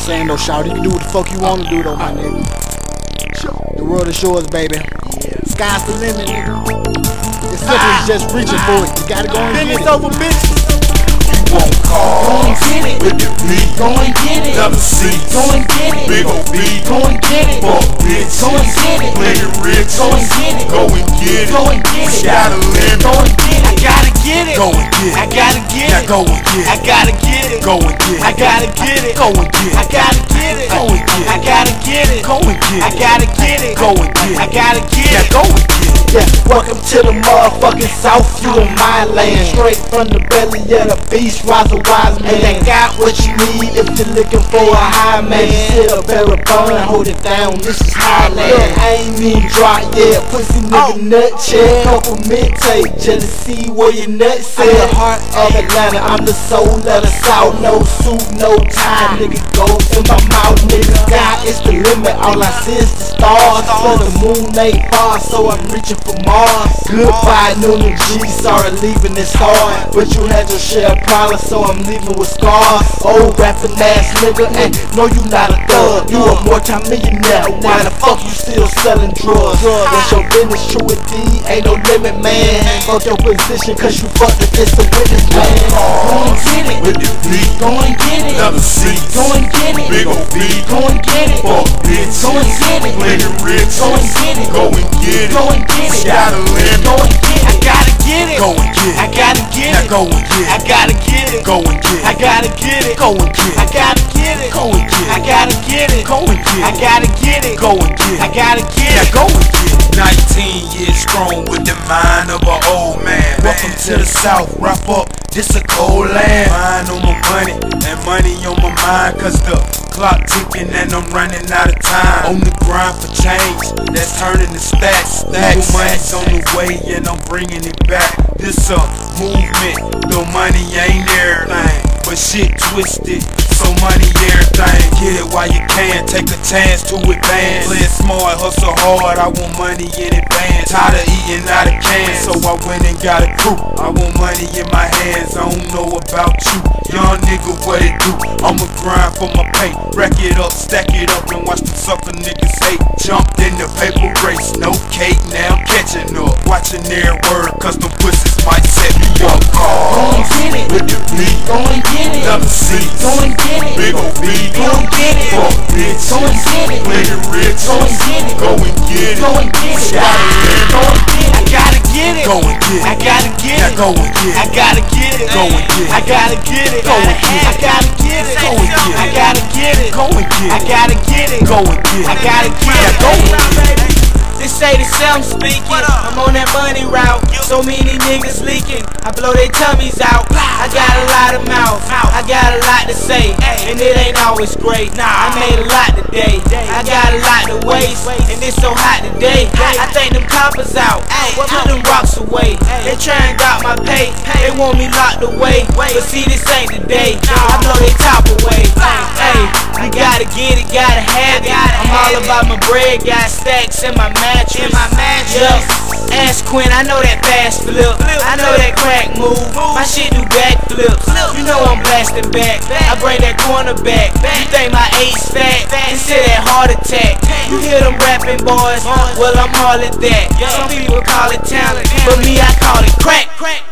I'm saying though, shout, you can do what the fuck you wanna do though, my nigga. The world is yours, baby. Sky's the limit, nigga. It's simple as just reaching for it. You gotta go and get it. over, bitch. won't call. Go and get it. With the beat, Go and get it. double seats, Go and get it. big ol' beat, Go and get it. fuck bitch, Go and get it. plenty rich, Go and get it. go and get it, Go and get it. Got a limit, Go and get it. Gotta get it. go and get I gotta get now it. go and get I gotta get it. go and get I gotta get it. go and get I gotta get it. Go and get it. I gotta get it. go and get I gotta get it. go and get I gotta get it. now it. go and get it. Yeah, welcome to the motherfucking South, you in my land. Straight from the belly of the beast, rise a wise man. And they got what you need if you're looking for a high man. Sit up, a bone, hold it down, this is Highland. Look, I ain't mean dry yeah, pussy nigga oh. nut check. Couple mid tape, see where your nuts at. I'm the heart of Atlanta, I'm the soul of the South. No suit, no tie, ah. nigga goes in my mouth, nigga. Sky is the limit, all I see is the stars. But the moon ain't far, so I'm reaching for Mars. Goodbye, Noonan G, sorry leaving this hard. But you had your share of problems, so I'm leaving with scars. Old rapping ass nigga, and no, you not a thug. You a more time millionaire, why the fuck you still selling drugs? That's your business, true indeed, ain't no limit, man. Fuck your position, cause you fucked it's a witness, man. Go and get it. With the beat, Go and get it. double seats, Go and get it. big ol' beat, Go and get it. fuck bitch, Go and get it. plenty rich, Go and get it. go and get it, Go and get it. got a limit, Go and get I gotta get it. go and get it. I gotta get now it. go and get it. I gotta get it. go and get it. I gotta get it. go and get I it, gotta get it. go and get I gotta get it. go and get I it, gotta get it. go and get I gotta get Now it. go and get it. 19 years strong with the mind of an old man. Welcome to the South, wrap up. This a cold land. Mind on my money and money on my mind. Cause the clock ticking and I'm running out of time. On the grind for change, that's turning the stacks. Stacks. money's on the way and I'm bringing it back. This a movement, no money ain't everything. But shit twisted, so money everything. Get it while you can, take a chance to advance. Play smart, hustle hard, I want money in advance. Tired of eating out of cans, so I went and got a crew. I want money in my hands, I don't know about you. Young nigga, what it do? I'ma grind for my pay. Rack it up, stack it up, and watch the sucker niggas hate. Jumped in the paper race, no cake, now I'm catching up. Watching their word, cause them pussies Go and get it. double seats, Go and get it. big ol' beat, Go and get it. fuck bitch, Go and get it. plenty rich, Go and get it. go and get it, Go and get it. Got a limit. Go and get I gotta get it. go and get I gotta get now it. go and get I gotta get it. Go and get it. I gotta get it. Go and get I gotta get it. Go and get it. I gotta get it. go and get I gotta get it. go and get I gotta get now it. go and get it. Say the sound speaking. I'm on that money route. So many niggas leaking. I blow their tummies out. I got a lot of mouth. I got a lot to say. And it ain't always great. Nah, I made a lot today. I got a lot to waste. And it's so hot today. I think them coppers out. Put them rocks away. They trying to got my pay. They want me locked away. But see, this ain't the day. I blow they top away. Hey, I gotta get it, gotta have it. I'm all about my bread, got stacks in my mattress. In my mattress. Yeah. Ask Quinn, I know that fast flip. I know that crack move. My shit do backflips. You know I'm blasting back. I bring that corner back. You think my ace fat? Instead that heart attack. You hear them rapping boys? Well, I'm all at that. Some people call it talent, but me, I call it crack.